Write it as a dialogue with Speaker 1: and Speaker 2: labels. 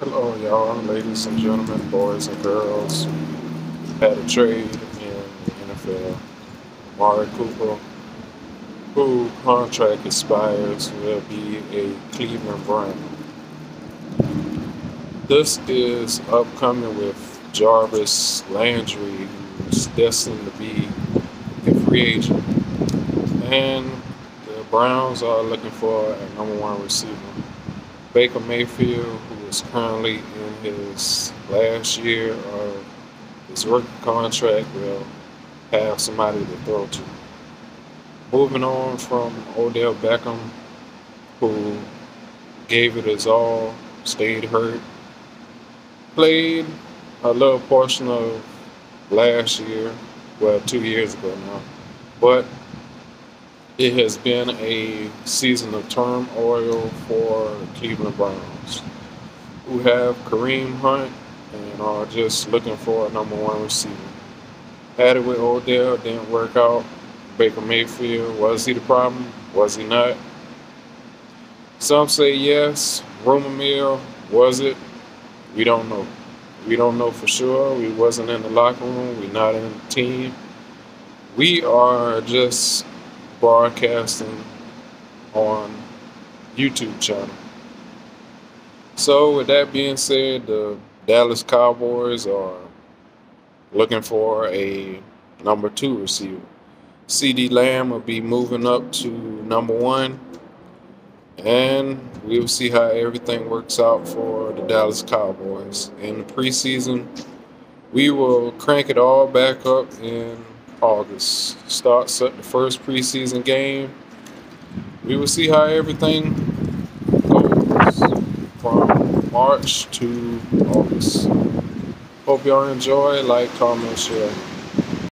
Speaker 1: Hello, y'all, ladies and gentlemen, boys and girls. Had a trade in the NFL. Amari Cooper, who contract expires, will be a Cleveland Brown. This is upcoming with Jarvis Landry, who's destined to be a free agent. And the Browns are looking for a number one receiver. Baker Mayfield, who is currently in his last year of his rookie contract, will have somebody to throw to. Moving on from Odell Beckham, who gave it his all, stayed hurt, played a little portion of last year, well, two years ago now, but it has been a season of turmoil for Cleveland Browns, who have Kareem Hunt and are just looking for a number one receiver. Had it with Odell, didn't work out. Baker Mayfield, was he the problem? Was he not? Some say yes. Rumor mill, was it? We don't know. We don't know for sure. We wasn't in the locker room. We're not in the team. We are just broadcasting on YouTube channel. So with that being said, the Dallas Cowboys are looking for a number two receiver. CeeDee Lamb will be moving up to number one. And we'll see how everything works out for the Dallas Cowboys. In the preseason, we will crank it all back up in August. Starts at the first preseason game. We will see how everything March to August. Hope y'all enjoy. Like, comment, share.